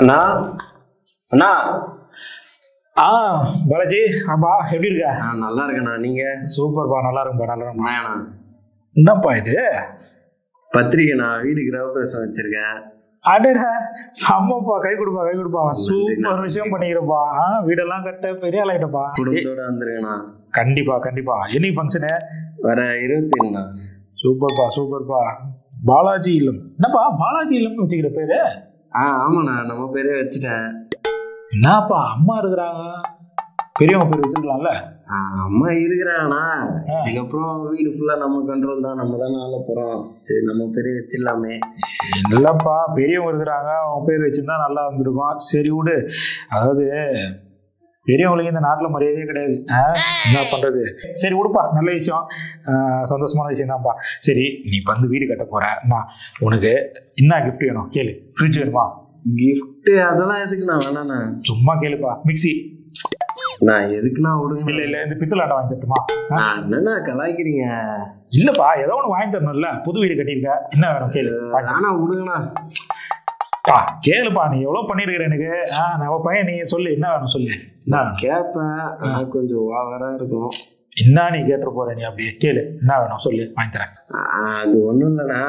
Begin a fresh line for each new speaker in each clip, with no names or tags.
அண்ணா? அண்ணா?
ஆ பாலாஜி ஆமா எப்படி இருக்க?
நல்லா இருக்கேண்ணா. நீங்க?
சூப்பர்ப்பா நல்லா இருக்கும்பா நல்லா இருக்கும்
அண்ணா
என்னப்பா இது?
பத்திரிக்கைண்ணா வீடு கிரகப்பிரவேசம் வச்சிருக்கேன்.
அடட செம்மப்பா. கை கொடுப்பா கை கொடுப்பா. சூப்பர் விஷயம் பண்ணிக்கிறப்பா. வீடெல்லாம் கட்ட பெரிய ஆளாயிட்டப்பா
குடும்பத்தோட வந்துருங்கண்ணா
கண்டிப்பா கண்டிப்பா. எனி ஃபங்க்ஷனு
வர இருபத்தி ஏழுண்ணா
சூப்பர்ப்பா சூப்பர்ப்பா. பாலாஜி இல்லம். என்னப்பா பாலாஜி இல்லம்னு வச்சுக்கிற பேரு?
ஆ ஆமாண்ணா நம்ம பேரே வச்சுட்டேன்.
என்னப்பா அம்மா இருக்கிறாங்க. பெரியவங்க பேர் வச்சிருக்கலாம்ல?
அம்மா இருக்கிறாங்கண்ணா.
ஆ.
இதுக்கப்புறம் வீடு ஃபுல்லா நம்ம கண்ட்ரோல் தான். நம்ம தானே ஆள போறோம். சரி நம்ம பேரே வச்சிடலாமே.
இல்லப்பா பெரியவங்க இருக்கிறாங்க. அவங்க பேர் வச்சிருந்தா நல்லா வந்திருக்கும் சரி விடு. அதாவது பெரியவங்களுக்கு இந்த நாட்டில் மரியாதையே கிடையாது? என்ன பண்றது? சரி விடுப்பா நல்ல விஷயம். சந்தோஷமான விஷயம் தான்ப்பா சரி நீ இப்ப வந்து வீடு கட்ட போற. நான் உனக்கு என்ன கிஃப்ட் வேணும்? கேளு. ஃப்ரிட்ஜ் வேணுமா?
gift அதெல்லாம் எதுக்குண்ணா? வேணாண்ணா.
சும்மா கேளுப்பா. மிக்ஸி.
நான் எதுக்குண்ணா விடுங்க?
இல்ல இல்ல இந்த பித்தலாட்டம் வாங்கி தட்டுமா?
நான் என்னண்ணா கலாய்க்கிறீங்க?
இல்லப்பா ஏதோ ஒன்று வாங்கி தரணும்ல. புது வீடு கட்டியிருக்க. என்ன வேணும்? கேளு.
ஆனா விடுங்கண்ணா.
பா கேளுப்பா நீ எவ்வளோ பண்ணியிருக்கிற எனக்கு? ஆ நம்ம பையன் நீ சொல்லு என்ன வேணும் சொல்லு? என்ன
கேட்பேன். கொஞ்சம் ஓவரா இருக்கும்.
என்ன நீ கேட்டு போற நீ அப்படியே கேளு. என்ன வேணும் சொல்லு வாங்கி தரேன்.
அது ஒண்ணும் இல்லைண்ணா.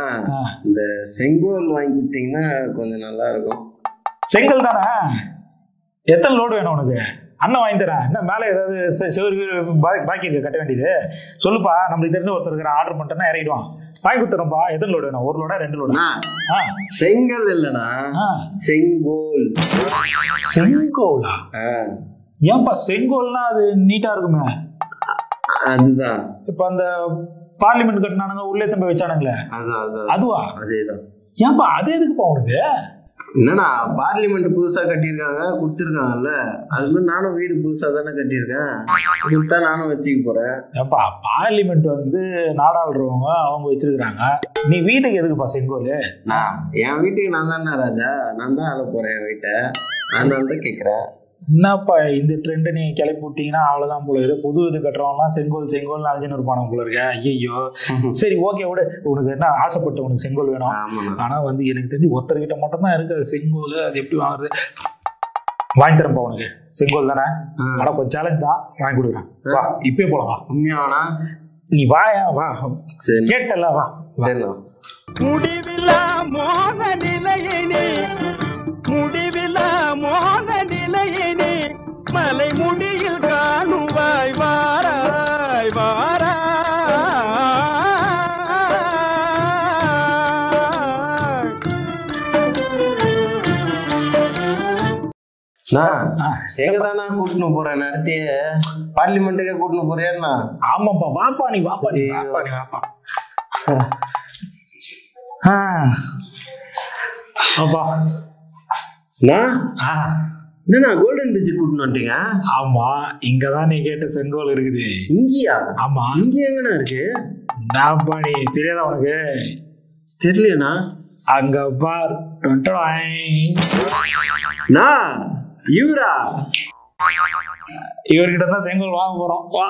இந்த செங்கோல் வாங்கி கொடுத்தீங்கன்னா கொஞ்சம் நல்லா இருக்கும்.
செங்கல் தானே எத்தனை லோடு வேணும் உனக்கு? அண்ணன் வாங்கி தரேன். என்ன மேலே ஏதாவது செவுரு பாக்கி இருக்கு கட்ட வேண்டியது. சொல்லுப்பா நம்மளுக்கு தெரிஞ்ச ஒருத்தர் இருக்கிற ஆர்டர் பண்ணிட்டேன்னா இறங்கிடுவான். வாங்கி கொடுத்துறோம்ப்பா எத்தனை லோடு வேணும்? ஒரு லோடா ரெண்டு லோடா
செங்கல் இல்லைண்ணா. செங்கோல்.
செங்கோலா? ஏன்பா செங்கோல்னா அது நீட்டா இருக்குமே?
அதுதான்.
இப்ப அந்த பார்லிமெண்ட் கட்டினானுங்க உள்ளே தம்பி வச்சானுங்களே. அதுவா?
அதேதான்.
ஏன்பா அது எதுக்குப்பா உனக்கு?
என்னண்ணா பார்லிமெண்ட் புதுசா கட்டியிருக்காங்க கொடுத்துருக்காங்கல்ல? அது மாதிரி நானும் வீடு புதுசா தானே கட்டியிருக்கேன். கொடுத்தா நானும் வச்சுக்க போறேன்.
ஏப்பா பார்லிமெண்ட் வந்து நாடாளுறவங்க அவங்க வச்சிருக்கிறாங்க. நீ வீட்டுக்கு எதுக்குப்பா செங்கோல்?
நான் என் வீட்டுக்கு நான் தானே ராஜா. நான் தான் ஆள போறேன் என் வீட்டை அதனால தான் கேட்குறேன்
என்னப்பா இந்த ட்ரெண்டை நீ கிளப்பி விட்டீங்கன்னா அவ்வளோதான் போல இருக்கு. புது இது கட்டுறவங்களாம் செங்கோல் செங்கோல் அழிஞ்சுன்னு இருப்பானுங்க போல இருக்க. ஐயோ சரி ஓகே விடு. உனக்கு என்ன ஆசைப்பட்டு உனக்கு செங்கோல் வேணும். ஆனா வந்து எனக்கு தெரிஞ்சு ஒருத்தர்கிட்ட மட்டும் தான் இருக்கு அது செங்கோல் அது எப்படி வாங்குறது? வாங்கி தரேன்ப்பா உனக்கு. செங்கோல் தானே?
ஆ.
ஆனா கொஞ்சம் சேலஞ்ச் தான். வாங்கி கொடுக்குறேன். வா இப்பயே போலாம் வா.
உண்மையாண்ணா
நீ வாயா வா. கேட்டல வா.
சரிண்ணா
முடிவிலா மோன நிலையினே முடிவிலா மோன நிலையினே மலை முடியில் காணுவாய் வாராய் வாராய்.
நான்
ஆ,
எங்க தானே கூட்டின்னு போறேன்? நடத்தி பார்லிமெண்ட்டுக்கே போறியாண்ணா?
ஆமாப்பா வாப்பா நீ வாப்பா நீ வாப்பா நீ வாப்பா.
நான் என்னண்ணா கோல்டன் பீச் கூட்டின்னு வந்துட்டீங்க?
ஆமா இங்கதான் நீ கேட்ட செங்கோல் இருக்குது.
இங்கேயா?
ஆமா.
இங்க எங்கண்ணா இருக்கு?
நாப்பா நீ தெரியாதா உனக்கு?
தெரியலையண்ணா.
அங்க பார்.
நான் இவரா?
இவர்கிட்ட தான் செங்கோல் வாங்க போறோம். வா.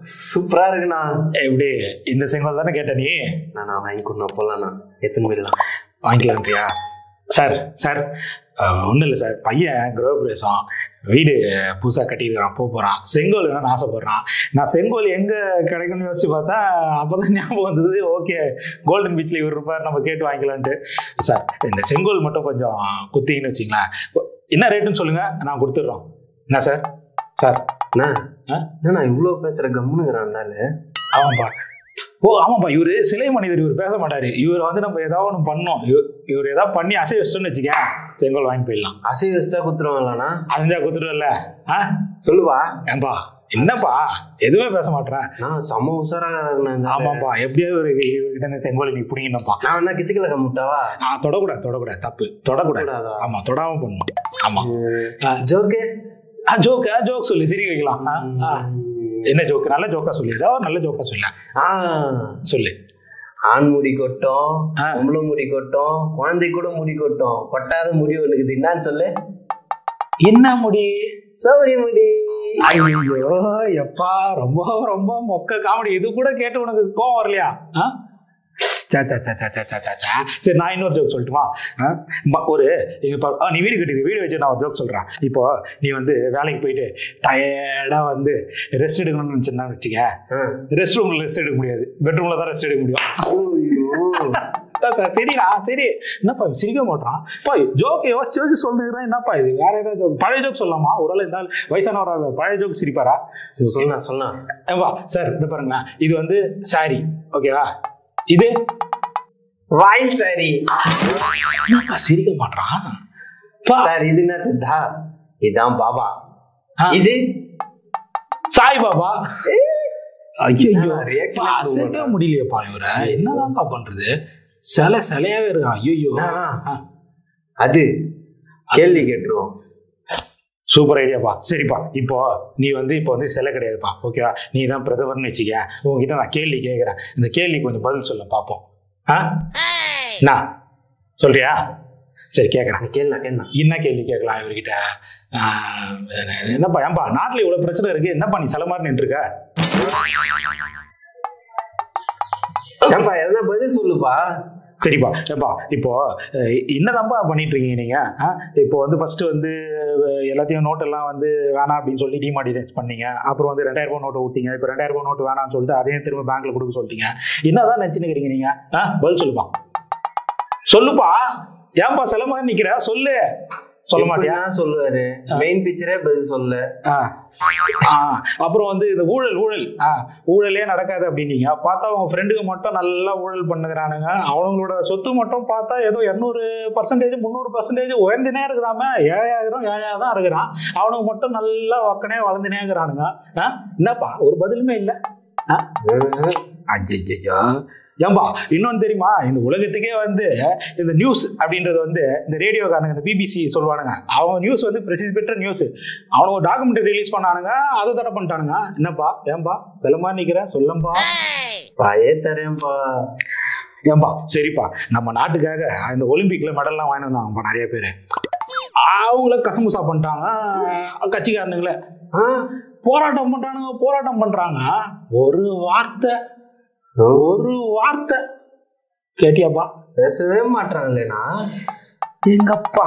சூப்பரா இருக்குண்ணா.
எப்படி? இந்த செங்கோல் தானே கேட்ட நீ?
நான் வாங்கி கொடுண்ணா போலாண்ணா. எத்தனை போயிடலாம்.
வாங்கிக்கலான்றியா சார் சார் ஒன்றும் இல்லை சார். பையன் கிரகப்பிரவேசம் வீடு புதுசாக கட்டியிருக்கிறான் போக போகிறான் செங்கோல் வேணும்னு ஆசைப்படுறான். நான் செங்கோல் எங்கே கிடைக்கும்னு யோசிச்சு பார்த்தா அப்போ தான் ஞாபகம் வந்தது. ஓகே கோல்டன் பீச்சில் இவர் இருப்பார் நம்ம கேட்டு வாங்கிக்கலான்ட்டு சார் இந்த செங்கோல் மட்டும் கொஞ்சம் குத்திங்கன்னு வச்சிங்களேன் என்ன ரேட்டுன்னு சொல்லுங்கள் நான் கொடுத்துட்றோம். என்ன சார்? சார்
அண்ணா? என்னண்ணா இவ்வளோ பேசுற கம்முனுங்கிறான்னால
ஆமாப்பா. ஓ ஆமாப்பா இவரு சிலை மனிதர் இவர் பேச மாட்டாரு. இவர் வந்து நம்ம ஏதாவது ஒன்று பண்ணோம். இவர் ஏதாவது பண்ணி அசை வச்சிட்டோம்னு வச்சுக்க செங்கோல் வாங்கி போயிடலாம்.
அசை வச்சுட்டா குத்துருவாங்களாண்ணா?
அசைஞ்சா குத்துருவல்ல ஆ?
சொல்லுவா
ஏன்பா என்னப்பா? எதுவுமே பேச மாட்டேன்
நான் செம்ம ஆளு.
ஆமாப்பா எப்படியாவது ஒரு இவர்கிட்ட இந்த செங்கோலை நீ பிடிங்கணும்ப்பா
நான் என்ன கிச்சுக்கல கம்முட்டாவா
நான் தொடக்கூடாது தொடக்கூடாது தப்பு. தொடக்கூடாது.
கூடாதா?
ஆமா தொடாம பண்ணணும் ஆமா.
ஜோக்கு?
ஆ ஜோக் ஜோக் சொல்லி சிரிக்க வைக்கலாம். என்ன ஜோக் நல்ல ஜோக்கா சொல்லி. ஏதாவது நல்ல ஜோக்கா சொல்ல.
ஆ.
சொல்லு.
ஆண் முடி கொட்டும். பொம்பளை முடி கொட்டும் குழந்தை கூட முடி கொட்டும். கொட்டாத முடி ஒண்ணுக்குது என்னான்னு சொல்லு.
என்ன முடி?
சௌரி முடி.
ஐயோ எப்பா ரொம்ப ரொம்ப மொக்க காமெடி இது கூட கேட்டு உனக்கு கோவம் வரலையா? சரி நான் இன்னொரு ஜோக் சொல்லட்டுமா? ஒரு ஆ, நீ வீடு கட்டி வீடு வச்சு நான் ஒரு ஜோக் சொல்றேன். இப்போ நீ வந்து வேலைக்கு போயிட்டு டயர்டா வந்து ரெஸ்ட் எடுக்கணும்னு நினைச்சிருந்தா வச்சுக்க. ரெஸ்ட் ரூம்ல ரெஸ்ட் எடுக்க முடியாது. பெட்ரூம்ல தான் ரெஸ்ட் எடுக்க முடியும். சரிடா சரி. என்னப்பா சிரிக்க மாட்டான் பா ஜோக் யோசிச்சு யோசிச்சு என்னப்பா இது? வேற ஏதாவது? பழைய ஜோக் சொல்லலாமா? ஒரு ஆள் இருந்தால் வயசானவரா பழைய ஜோக் சிரிப்பாரா?
சொன்னா சொன்னா.
ஏம்பா சார் இந்த பாருங்களேன். இது வந்து சாரி ஓகேவா இது?
வாயில் சாரி.
என்னப்பா சிரிக்க மாட்டான்
சார் இது என்னதுதா இதான் பாபா. இது?
சாய் பாபா? ஐயோ
என்னடா reaction எல்லாம் கொடுக்க
அசைக்க முடியலையேப்பா இவரை. என்னதான்ப்பா பண்றது? சிலை சிலையாவே இருக்கான் ஐயோ?
அது கேள்வி கேட்டுருவோம்.
சூப்பர் ஐடியாப்பா சரிப்பா. இப்போ நீ வந்து இப்போ வந்து சிலை கிடையாதுப்பா. ஓகேவா நீ தான் பிரதமர்னு வச்சுக்க. உங்ககிட்ட நான் கேள்வி கேட்குறேன். இந்த கேள்வி கொஞ்சம் பதில் சொல்ல பார்ப்போம் ஆ? நான். சொல்றியா? சரி கேட்குறேன்
கேள்வி கேள்வி
என்ன கேள்வி கேட்கலாம் இவர்கிட்ட. ஆஹ், என்னப்பா ஏன்பா நாட்டில் இவ்வளோ பிரச்சனை இருக்கு. என்னப்பா நீ சில மாதிரி நின்றுருக்க?
ஏன்பா எதனா பதில் சொல்லுப்பா.
சரிப்பா ஏப்பா இப்போ என்னதான்ப்பா பண்ணிட்டு இருக்கீங்க நீங்க? ஆ? இப்போ வந்து ஃபர்ஸ்ட் வந்து எல்லாத்தையும் நோட்டெல்லாம் வந்து வேணாம் அப்படின்னு சொல்லி டிமானிடைஸ் பண்ணீங்க. அப்புறம் வந்து ரெண்டாயிரம் ரூபாய் நோட்டை விட்டீங்க இப்போ ரெண்டாயிரம் ரூபாய் நோட்டு வேணாம்னு சொல்லிட்டு அதையும் திரும்ப பேங்க்ல கொடுக்க சொல்லிட்டீங்க. என்னதான் நினைச்சுன்னு நீங்க? ஆ பதில் சொல்லுப்பா சொல்லுப்பா. ஏன்பா சில நிக்கிற? சொல்லு. சொல்ல மாட்டியா?
சொல்லுவாரு. மெயின் பிக்சரே பதில் சொல்ல.
அப்புறம் வந்து இந்த ஊழல் ஊழல். ஆ, ஊழலே நடக்காது அப்படின்னீங்க. பார்த்தா அவங்க ஃப்ரெண்டுக்கு மட்டும் நல்லா ஊழல் பண்ணுகிறானுங்க. அவங்களோட சொத்து மட்டும் பார்த்தா ஏதோ இரநூறு பர்சன்டேஜ் முந்நூறு பர்சன்டேஜ் உயர்ந்துனே இருக்கிறாம ஏழாயிரம் ஏழாயிரம் தான் இருக்கிறான். அவனுக்கு மட்டும் நல்லா வக்கனே வளர்ந்துனே இருக்கிறானுங்க. ஆ? என்னப்பா? ஒரு பதிலுமே இல்லை. ஐயோ ஏன்பா இன்னொன்னு தெரியுமா? இந்த உலகத்துக்கே வந்து இந்த நியூஸ் அப்படின்றது வந்து இந்த ரேடியோக்காரங்க இந்த பிபிசி சொல்லுவானுங்க அவங்க நியூஸ் வந்து பிரசித்தி பெற்ற நியூஸ் அவனுங்க ஒரு டாக்குமெண்ட் ரிலீஸ் பண்ணானுங்க அதை தடை பண்ணிட்டானுங்க. என்னப்பா ஏன்பா செல்லமா நிக்கிற? சொல்லம்பா.
பாயே தரேன்பா
ஏன்பா சரிப்பா நம்ம நாட்டுக்காக இந்த ஒலிம்பிக்ல மெடல்லாம் வாங்கிட்டு வந்தாங்கப்பா நிறைய பேர். அவங்கள கசமுசா பண்ணிட்டாங்க. கட்சிக்காரனுங்களே? போராட்டம் பண்றானுங்க போராட்டம் பண்றாங்க. ஒரு வார்த்தை ஒரு வார்த்தை. கேட்டியாப்பா?
பேசவே மாட்டாங்களேண்ணா
எங்கப்பா?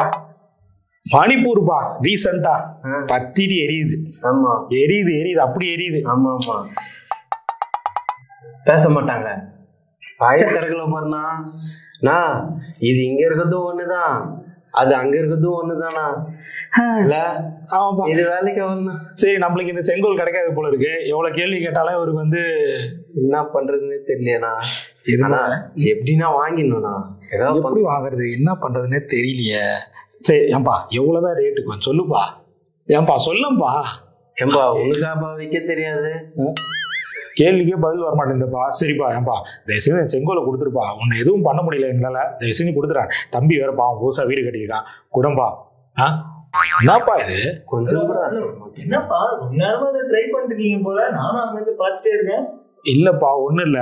மணிப்பூர்ப்பா ரீசெண்டா.
ஆ.
பத்திட்டு எரியுது.
ஆமா.
எரியுது எரியுது அப்படி எரியுது.
ஆமா ஆமா பேச மாட்டாங்க திறக்கல பாருண்ணா. இது இங்க இருக்கிறதும் ஒண்ணுதான். அது அங்க இருக்கிறதும் ஒண்ணுதானா இல்ல?
ஆமாப்பா.
இது வேலைக்கு
சரி நம்மளுக்கு இந்த செங்கோல் கிடைக்காது போல இருக்கு. எவ்வளவு கேள்வி கேட்டாலும் இவருக்கு வந்து
என்ன பண்றதுன்னே தெரியலையேண்ணா. ஆனா எப்படின்னா வாங்கிடணும்ண்ணா ஏதாவது
எப்படி வாங்குறது? என்ன பண்றதுன்னே தெரியலையே. சரி ஏன்பா எவ்வளவுதான் ரேட்டு கொஞ்சம் சொல்லுப்பா. ஏன்பா சொல்லும்பா.
ஏம்பா உனக்காப்பா வைக்க தெரியாது?
கேள்விக்கே பதில் வர மாட்டேங்குதுப்பா சரிப்பா ஏன்பா தயவு செஞ்சு என் செங்கோலை கொடுத்துருப்பா. உன்னை எதுவும் பண்ண முடியல எங்களால. தயவு செஞ்சு கொடுத்துறேன். தம்பி வேற பாவம் புதுசா வீடு கட்டியிருக்கான். குடம்பா. ஆ? என்னப்பா இது?
கொஞ்சம்
என்னப்பா ரொம்ப நேரமா ட்ரை பண்ணிட்டு இருக்கீங்க போல. நானும் அங்க இருந்து பார்த்துட்டே இருக்கேன்.
இல்லப்பா ஒண்ணும் இல்ல.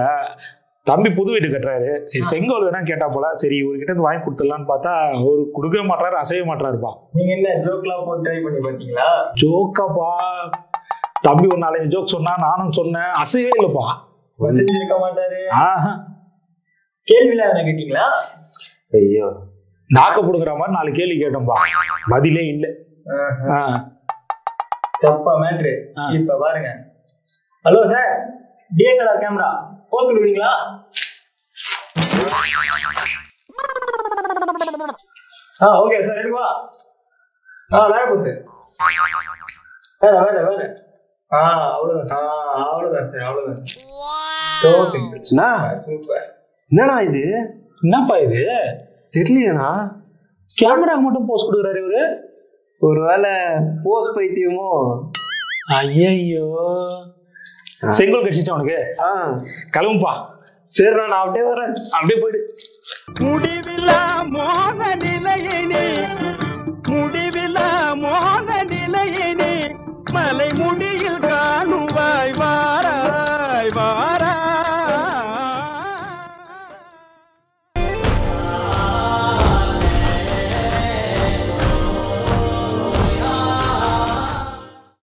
தம்பி புது வீடு கட்டுறாரு. சரி செங்கோல் வேணா கேட்டா போல. சரி இவர்கிட்ட இருந்து வாங்கி கொடுத்துடலான்னு பார்த்தா அவரு கொடுக்கவே மாட்டாரு அசைய மாட்டாருப்பா
நீங்க என்ன ஜோக்லாம் போட்டு ட்ரை பண்ணி பாத்தீங்களா
ஜோக்காப்பா தம்பி ஒரு நாலஞ்சு ஜோக் சொன்னா நானும் சொன்னேன். அசையவே இல்லப்பா.
செஞ்சிருக்க மாட்டாரு.
ஆஹா.
கேள்வியில என்ன கேட்டீங்களா?
ஐயோ.
நாக்க புடுங்குற மாதிரி நாலு கேள்வி கேட்டோம்பா. பதிலே இல்ல. ஆ.
சப்பா மேட்ரு
ஆ.
இப்ப பாருங்க. Hello sir DSLR camera post கொடுக்குறீங்களா? ஆ ஓகே சார் எடுக்குவா ஆ வேற போஸ் வேற வேற வேற. ஆ அவ்வளவுதான் ஆ அவ்வளவுதான் சார் அவ்வளவுதான்.
அண்ணா.
சூப்பர்
என்னண்ணா இது?
என்னப்பா இது?
தெரியலையண்ணா.
கேமராக்கு மட்டும் போஸ்ட் கொடுக்குறாரு இவரு?
ஒருவேளை போஸ் பைத்தியமோ.
ஐயோ செங்கோல் கட்சிச்சா உனக்கு? கிளம்புப்பா.
சரிண்ணா நான் அப்படியே வரேன்
அப்படியே போயிடு.
முடிவில்லா மோன நிலையினே